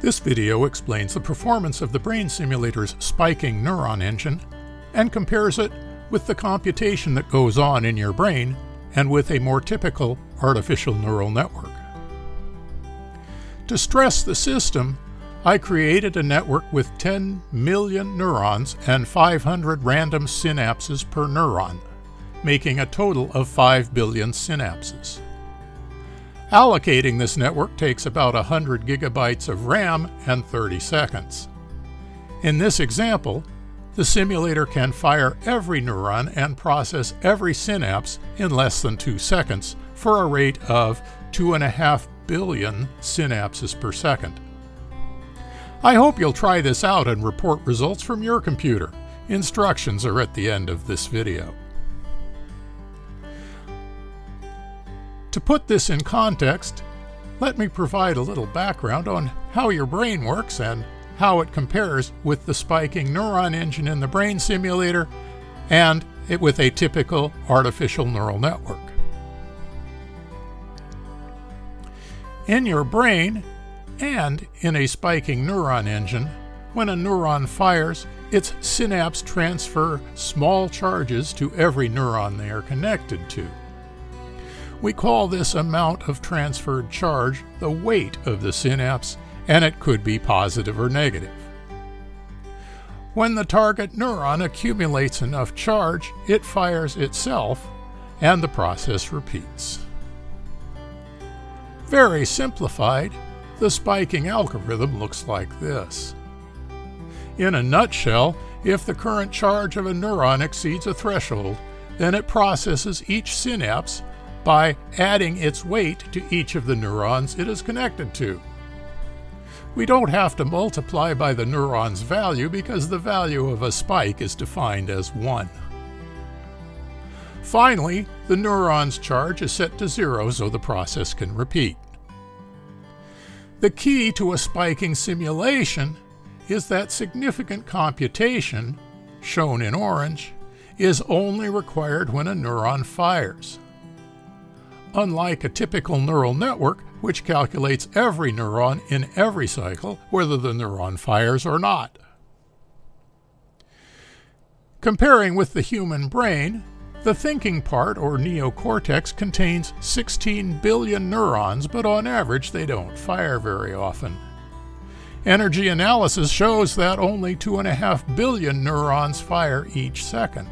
This video explains the performance of the Brain Simulator's spiking neuron engine and compares it with the computation that goes on in your brain and with a more typical artificial neural network. To stress the system, I created a network with 10 million neurons and 500 random synapses per neuron, making a total of 5 billion synapses. Allocating this network takes about 100 gigabytes of RAM and 30 seconds. In this example, the simulator can fire every neuron and process every synapse in less than 2 seconds for a rate of 2.5 billion synapses per second. I hope you'll try this out and report results from your computer. Instructions are at the end of this video. To put this in context, let me provide a little background on how your brain works and how it compares with the spiking neuron engine in the brain simulator and it with a typical artificial neural network. In your brain and in a spiking neuron engine, when a neuron fires, its synapse transfer small charges to every neuron they are connected to. We call this amount of transferred charge the weight of the synapse and it could be positive or negative. When the target neuron accumulates enough charge, it fires itself, and the process repeats. Very simplified, the spiking algorithm looks like this. In a nutshell, if the current charge of a neuron exceeds a threshold, then it processes each synapse by adding its weight to each of the neurons it is connected to. We don't have to multiply by the neuron's value because the value of a spike is defined as 1. Finally, the neuron's charge is set to zero so the process can repeat. The key to a spiking simulation is that significant computation, shown in orange, is only required when a neuron fires unlike a typical neural network, which calculates every neuron in every cycle, whether the neuron fires or not. Comparing with the human brain, the thinking part, or neocortex, contains 16 billion neurons, but on average they don't fire very often. Energy analysis shows that only 2.5 billion neurons fire each second.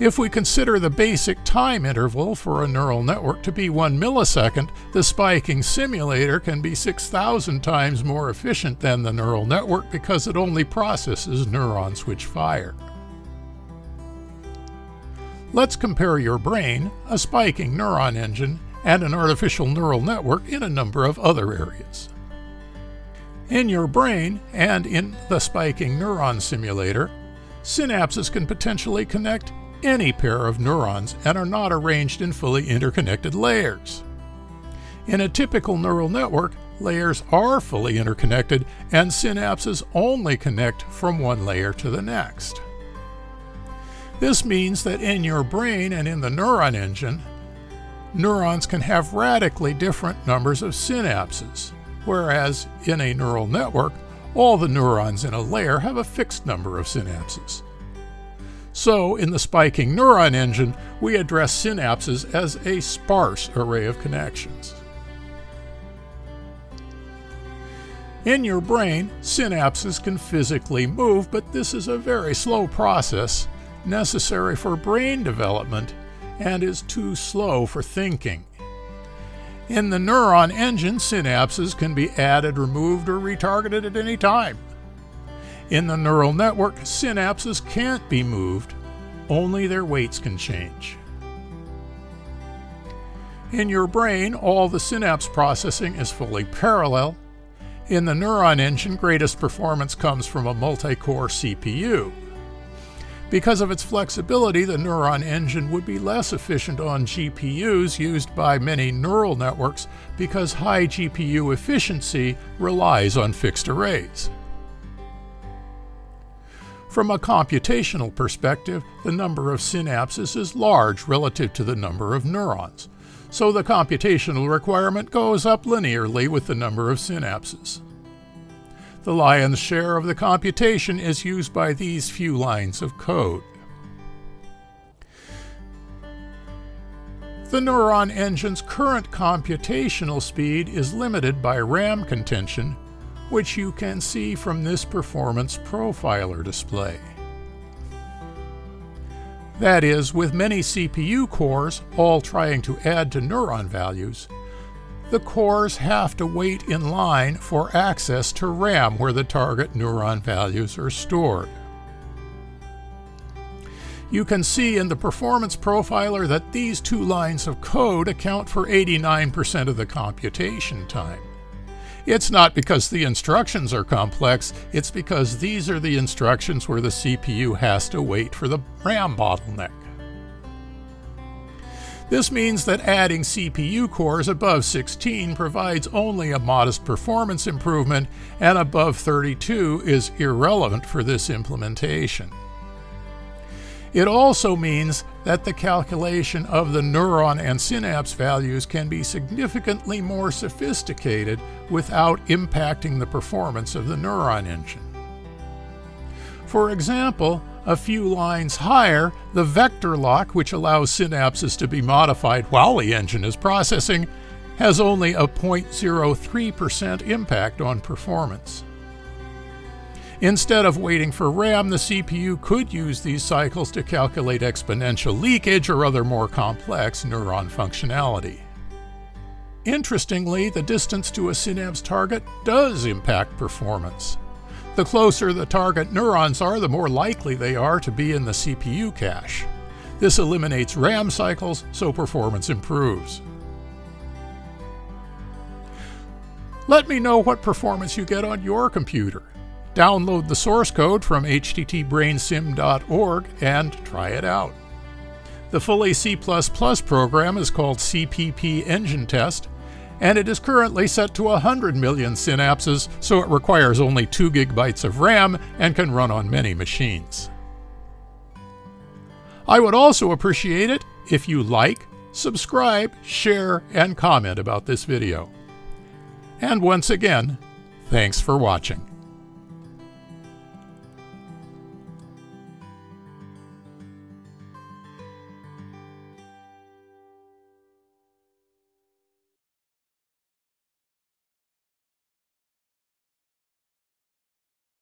If we consider the basic time interval for a neural network to be 1 millisecond, the spiking simulator can be 6,000 times more efficient than the neural network because it only processes neurons which fire. Let's compare your brain, a spiking neuron engine, and an artificial neural network in a number of other areas. In your brain and in the spiking neuron simulator, synapses can potentially connect any pair of neurons and are not arranged in fully interconnected layers. In a typical neural network, layers are fully interconnected and synapses only connect from one layer to the next. This means that in your brain and in the neuron engine, neurons can have radically different numbers of synapses, whereas in a neural network, all the neurons in a layer have a fixed number of synapses. So, in the spiking neuron engine, we address synapses as a sparse array of connections. In your brain, synapses can physically move, but this is a very slow process necessary for brain development and is too slow for thinking. In the neuron engine, synapses can be added, removed, or retargeted at any time. In the neural network, synapses can't be moved, only their weights can change. In your brain, all the synapse processing is fully parallel. In the neuron engine, greatest performance comes from a multi-core CPU. Because of its flexibility, the neuron engine would be less efficient on GPUs used by many neural networks because high GPU efficiency relies on fixed arrays. From a computational perspective, the number of synapses is large relative to the number of neurons. so the computational requirement goes up linearly with the number of synapses. The lion's share of the computation is used by these few lines of code. The neuron engine's current computational speed is limited by RAM contention, which you can see from this performance profiler display. That is, with many CPU cores all trying to add to neuron values, the cores have to wait in line for access to RAM where the target neuron values are stored. You can see in the performance profiler that these two lines of code account for 89% of the computation time. It's not because the instructions are complex, it's because these are the instructions where the CPU has to wait for the RAM bottleneck. This means that adding CPU cores above 16 provides only a modest performance improvement, and above 32 is irrelevant for this implementation. It also means that the calculation of the neuron and synapse values can be significantly more sophisticated without impacting the performance of the neuron engine. For example, a few lines higher, the vector lock, which allows synapses to be modified while the engine is processing, has only a 0.03% impact on performance. Instead of waiting for RAM, the CPU could use these cycles to calculate exponential leakage or other more complex neuron functionality. Interestingly, the distance to a synapse target does impact performance. The closer the target neurons are, the more likely they are to be in the CPU cache. This eliminates RAM cycles, so performance improves. Let me know what performance you get on your computer. Download the source code from httbrainsim.org and try it out. The fully C++ program is called CPP Engine Test and it is currently set to 100 million synapses, so it requires only 2 gigabytes of RAM and can run on many machines. I would also appreciate it if you like, subscribe, share, and comment about this video. And once again, thanks for watching.